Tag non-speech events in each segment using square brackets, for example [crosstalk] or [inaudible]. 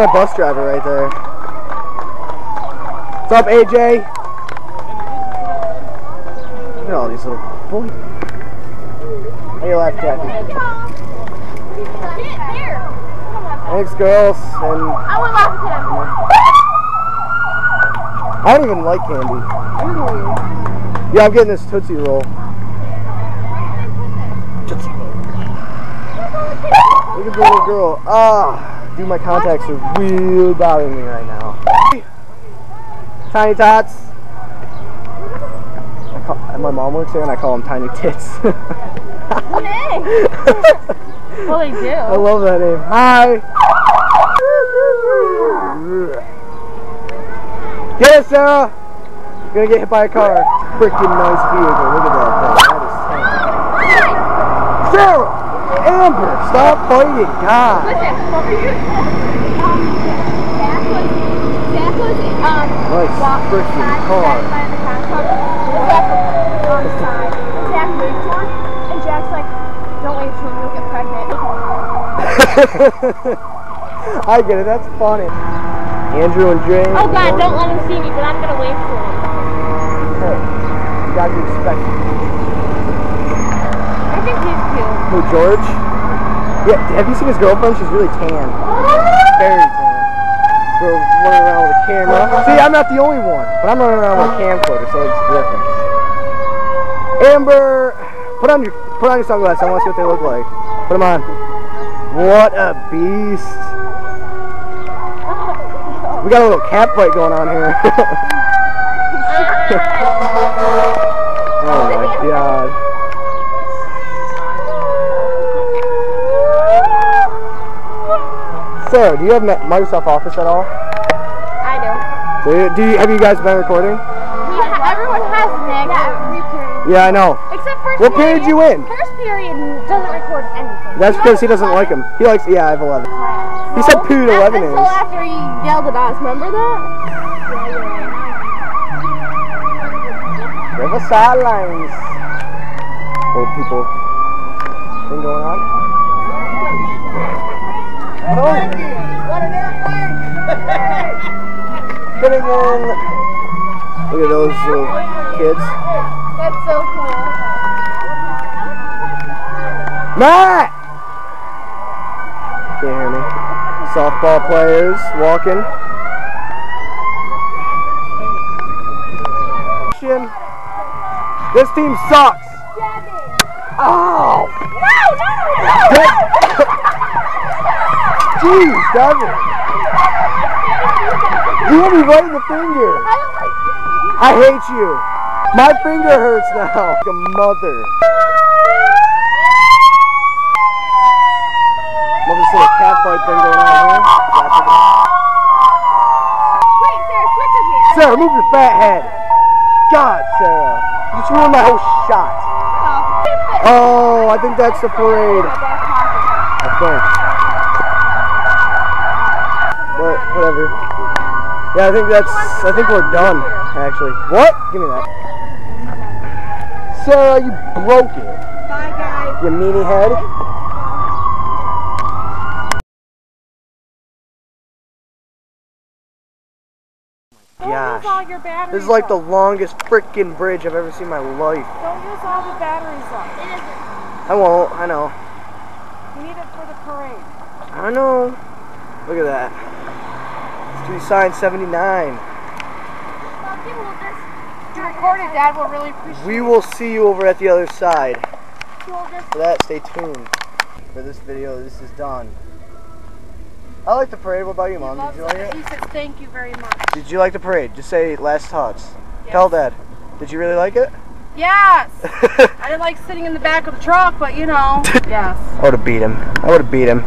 my bus driver right there. What's up, AJ? Look at all these little boys. How you laugh, Kathy? Thanks, girls. And I would laugh at him. I don't even like candy. Yeah, I'm getting this Tootsie Roll. Tootsie Roll. Look at the little girl. Ah, dude, my contacts are really bothering me right now. Tiny Tots. Call, my mom works there and I call them Tiny Tits. [laughs] Well, they do. I love that name. Hi. Get it, Sarah. You're gonna get hit by a car. Freaking nice vehicle. Look at that thing. That is tank. Sarah! Amber, stop fighting. God. Listen, what were you? Um, Zach was, Zach was, um, Nice walk- freaking side car. by the car. Zach was on the side. Zach waved to and Jack's like, don't wave to him, you'll get pregnant. [laughs] I get it. That's funny. Andrew and Jay. Oh god, don't let him see me, but I'm gonna wave to him. Hey, you got to respect it. I think he's cute. Who, George? Yeah, have you seen his girlfriend? She's really tan. Very tan. We're running around with a camera. See, I'm not the only one, but I'm running around with a camcorder, so it's different. Amber, put on your put on your sunglasses. I want to see what they look like. Put them on. What a beast! We got a little cat fight going on here. [laughs] oh my god. Sarah, do you have Mi- Microsoft Office at all? I do. Do you, do you, have you guys been recording? ha- everyone has Nick. Yeah, every. Yeah, I know. Except first What period you in? First period doesn't record anything. That's because he doesn't like him. He likes, yeah, I have 11. He said period 11 is. Until after he yelled at us, remember that? River sidelines. Old people thing going on. Oh. Finnegan. Look at those little kids. That's so cool. Matt! Can't hear me. Softball players walking. This team sucks. Oh! Jeez, Devin. You hit me right in the finger. I hate you. My finger hurts now. Like a mother. Love this little cat fight thing going on here. Wait, Sarah, switch with me. Sarah, move your fat head. God, Sarah. You just ruined my whole shot. Oh, [laughs] oh I think that's the parade. I think. But whatever. Yeah, I think that's. I think we're done. Actually, what? Give me that. Sarah, you broke it. Bye, guys. You meanie head. Gosh. all your batteries This is like the longest freaking bridge I've ever seen in my life. Don't use all the batteries up. I won't, I know. You need it for the parade. I know. Look at that. Street sign 79. You recorded, Dad will really appreciate We will see you over at the other side. it. You'll just- For that, stay tuned. For this video, this is done. I like the parade. What about you, Mom? Did you like it? He says thank you very much. Did you like the parade? Just say last thoughts. Tell Dad. Did you really like it? Yes! [laughs] I didn't like sitting in the back of the truck, but you know. [laughs] yes. I would have beat him. I would have beat him.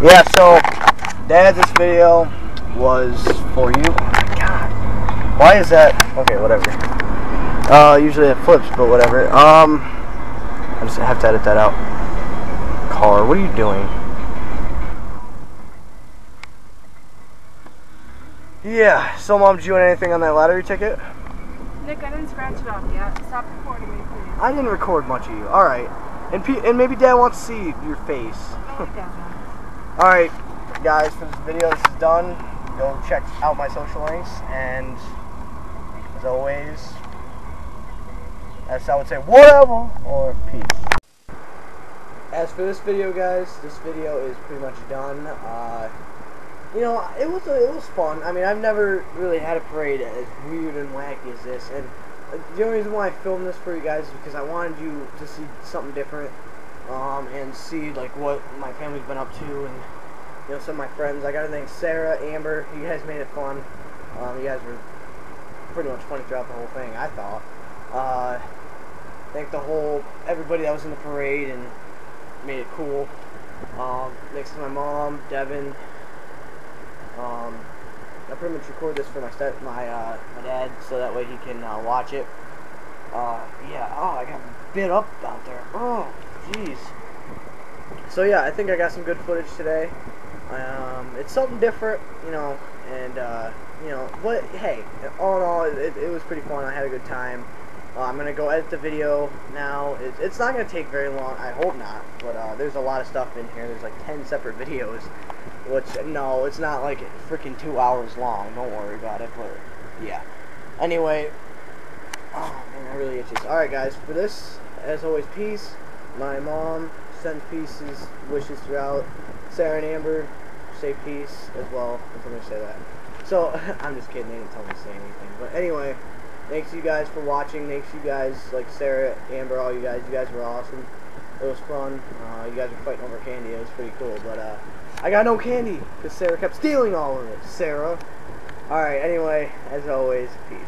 Yeah, so, Dad, this video was for you. Oh god. Why is that? Okay, whatever. Uh, usually it flips, but whatever. Um, I just have to edit that out. Car, what are you doing? Yeah, so Mom, did you win anything on that lottery ticket? Nick, I didn't scratch it off yet. Stop recording me, please. I didn't record much of you. Alright. And, P and maybe Dad wants to see your face. [laughs] Alright, guys, for this video, this is done. Go check out my social links, and as always, as I would say, whatever, or peace. As for this video, guys, this video is pretty much done. Uh, you know, it was it was fun. I mean, I've never really had a parade as weird and wacky as this, and uh, the only reason why I filmed this for you guys is because I wanted you to see something different, um, and see like what my family's been up to, and you know, some of my friends. I gotta thank Sarah, Amber. You guys made it fun. Um, you guys were pretty much funny throughout the whole thing. I thought. Uh, thank the whole everybody that was in the parade and made it cool. Um, thanks to my mom, Devin. Um, I pretty much record this for my step, my uh, my dad, so that way he can uh, watch it. Uh, yeah. Oh, I got bit up out there. Oh, jeez. So yeah, I think I got some good footage today. Um, it's something different, you know, and uh, you know, but hey, all in all, it, it was pretty fun. I had a good time. Uh, I'm gonna go edit the video now. It, it's not gonna take very long. I hope not. But uh, there's a lot of stuff in here. There's like 10 separate videos. Which no, it's not like freaking two hours long. Don't worry about it. But yeah. Anyway, oh man, I really itches. All right, guys. For this, as always, peace. My mom sent pieces, wishes throughout. Sarah and Amber say peace as well. If I'm gonna say that. So [laughs] I'm just kidding. They didn't tell me to say anything. But anyway. Thanks you guys for watching. Thanks you guys, like Sarah, Amber, all you guys. You guys were awesome. It was fun. Uh, you guys were fighting over candy. It was pretty cool. But uh, I got no candy because Sarah kept stealing all of it. Sarah. Alright, anyway, as always, peace.